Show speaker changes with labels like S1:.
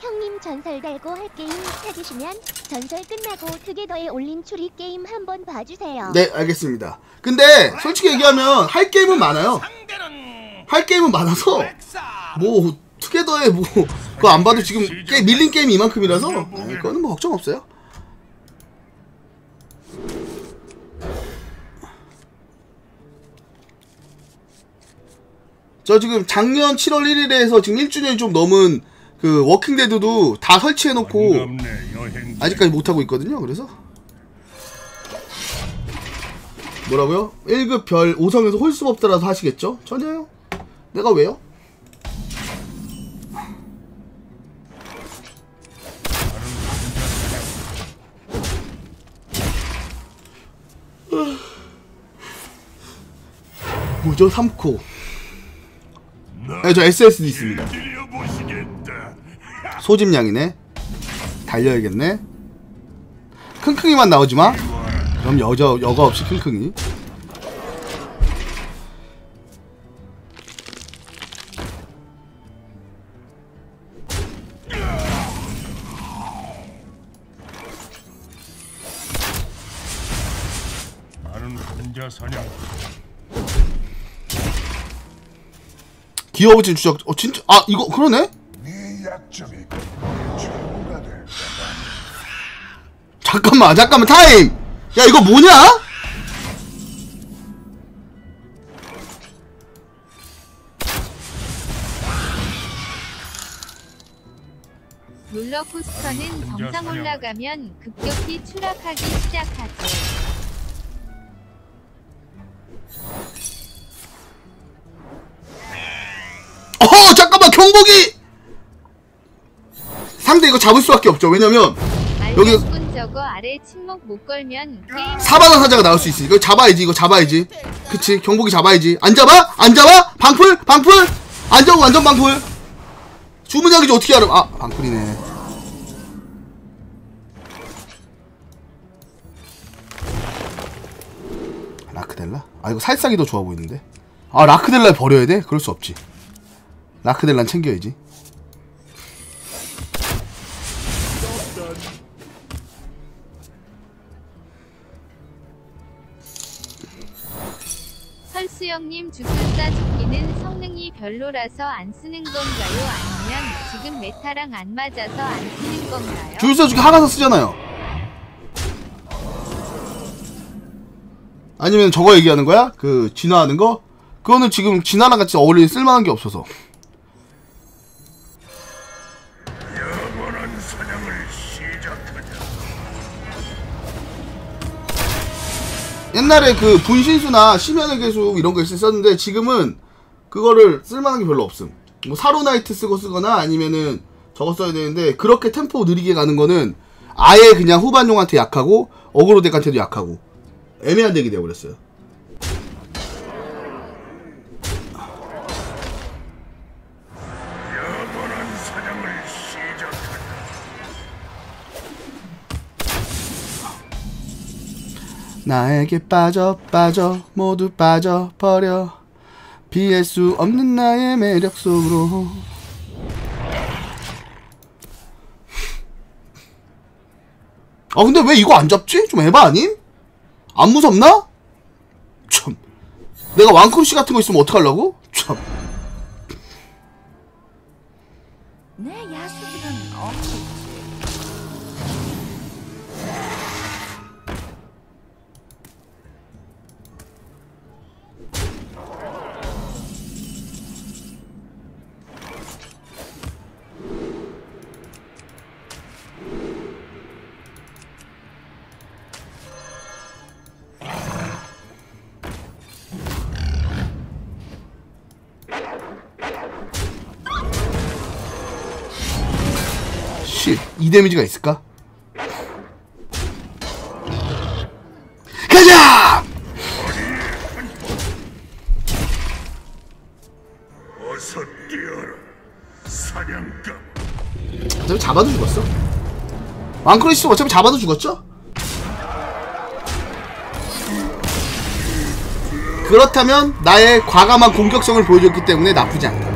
S1: 형님 전설 달고 할 게임 찾으시면 전설 끝나고 투게더에 올린 추리 게임 한번 봐주세요.
S2: 네, 알겠습니다. 근데 솔직히 얘기하면 할 게임은 많아요. 할 게임은 많아서. 뭐 투게더에 뭐 그거 안 봐도 지금 꽤 밀린 게임이 이만큼이라서 네, 그거는 뭐 걱정 없어요. 저 지금 작년 7월 1일에 해서 지금 1주년이 좀 넘은 그 워킹데드도 다 설치해놓고. 아직까지 못하고 있거든요. 그래서 뭐라고요? 1급 별 5성에서 홀수 없더라도 하시겠죠? 전혀요. 내가 왜요? 뭐죠? 3코. 네, 저 SSD 있습니다. 소집량이네. 달려야겠네. 킁킁이만 나오지 마. 그럼 여자 여과 없이 킁킁이. 기어오진 주적. 어 진짜 아 이거 그러네.
S3: 네 약점이 최고가 될 거다.
S2: 잠깐만 잠깐만 타임. 야 이거 뭐냐?
S4: 롤러코스터는 정상 올라가면 급격히 추락하기 시작하죠.
S2: 어 잠깐만 경복이. 상대 이거 잡을 수밖에 없죠. 왜냐면 여기-
S4: 저거 아래 침묵 못 걸면
S2: 사바나 사자가 나올 수 있어. 이거 잡아야지. 이거 잡아야지. 그치 경복이 잡아야지. 안 잡아? 안 잡아? 방풀? 방풀? 안 잡아 완전 방풀. 주문약이지 어떻게 알아? 아 방풀이네. 라크델라? 아 이거 살상이 더 좋아 보이는데. 아 라크델라 버려야 돼? 그럴 수 없지. 라크델란 챙겨야지.
S4: 설수영님 주술사 조끼는 성능이 별로라서 안 쓰는 건가요? 아니면 지금 메타랑 안 맞아서 안 쓰는 건가요?
S2: 줄서 중에 하나서 쓰잖아요. 아니면 저거 얘기하는 거야? 그 진화하는 거? 그거는 지금 진화랑 같이 어울리는 쓸만한 게 없어서. 옛날에 그 분신수나 심연의 개수 이런 거 있었는데 지금은 그거를 쓸만한 게 별로 없음. 뭐 사로나이트 쓰고 쓰거나 아니면은 저거 써야 되는데 그렇게 템포 느리게 가는 거는 아예 그냥 후반용한테 약하고 어그로 덱한테도 약하고 애매한 덱이 되어버렸어요. 나에게 빠져 빠져 모두 빠져 버려 피할 수 없는 나의 매력 속으로 아 근데 왜 이거 안 잡지? 좀 에바 아님? 안 무섭나? 참 내가 왕크루시 같은 거 있으면 어떡하려고?
S1: 참내
S2: 씨, 이 데미지가 있을까? 가자!
S5: 어서 뛰어라. 사냥감.
S2: 어차피 잡아도 죽었어. 왕크루시 어차피 잡아도 죽었죠? 그렇다면 나의 과감한 공격성을 보여줬기 때문에 나쁘지 않다.